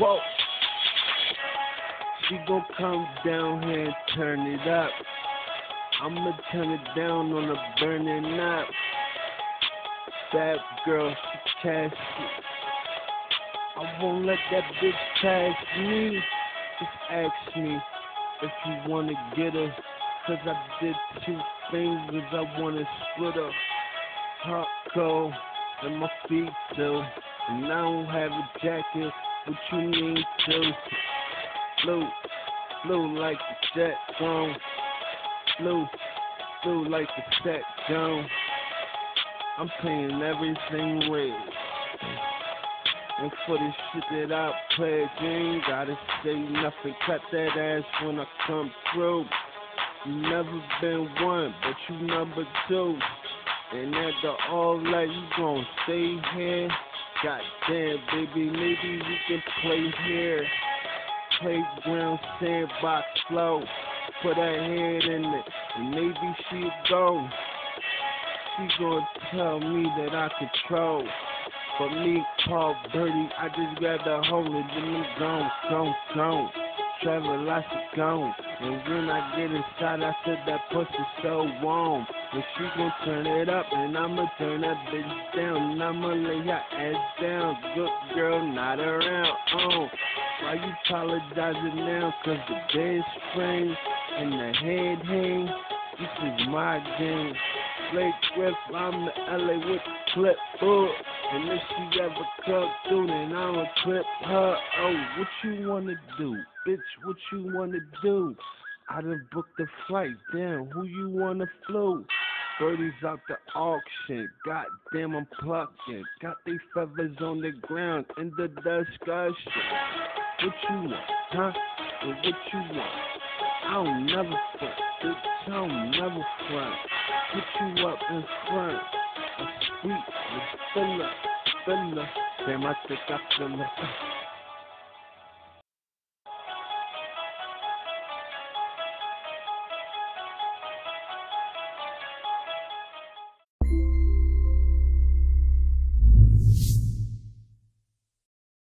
Whoa. She gon' come down here and turn it up. I'ma turn it down on the burning up. Bad girl, she cash it. I won't let that bitch pass me. Just ask me if you wanna get her. Cause I did two fingers, I wanna split her. Hot cold and my feet too. And I don't have a jacket, what you need to. Blue, blue like the jet zone. Blue, blue like the set zone. I'm paying everything red. And for the shit that I you ain't gotta say nothing. Cut that ass when I come through. You never been one, but you number two. And after all that, you gon' stay here. Goddamn, baby, maybe we can play here. Playground, sandbox, flow. Put her head in it, and maybe she'll go. She gonna tell me that I control. For me, Paul Birdie, I just gotta hold it, then I'm gone, gone, gone. Travelocity gone. And when I get inside, I said that pussy so warm. And she gon' turn it up, and I'ma turn that bitch down. I'ma lay her ass down. Good girl, not around. Oh, why you apologizing now? Cause the bed frame and the head hang. This is my game. Blake Griff, I'm the LA with the clipboard. And if she ever come through, then I'ma clip her. Oh, what you wanna do? Bitch, what you wanna do? I done booked the flight, damn, who you wanna flew? Birdies out the auction, goddamn I'm plucking. Got they feathers on the ground in the discussion. What you want, huh? Or what you want? I don't never front, bitch, I don't never front. Put you up in front, a sweet, a filler, filler. Damn, I think I feel it.